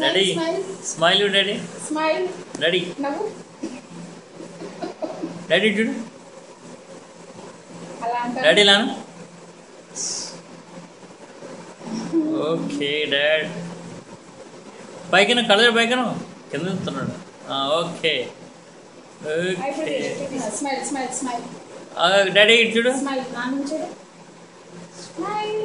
Daddy smile daddy smile daddy daddy చూడు. Daddy లాను okay dad పైకిన కలర్ పైకిన. కింద తింటున్నాడు okay okay smile smile smile daddy ఇటు చూడు. Smile smile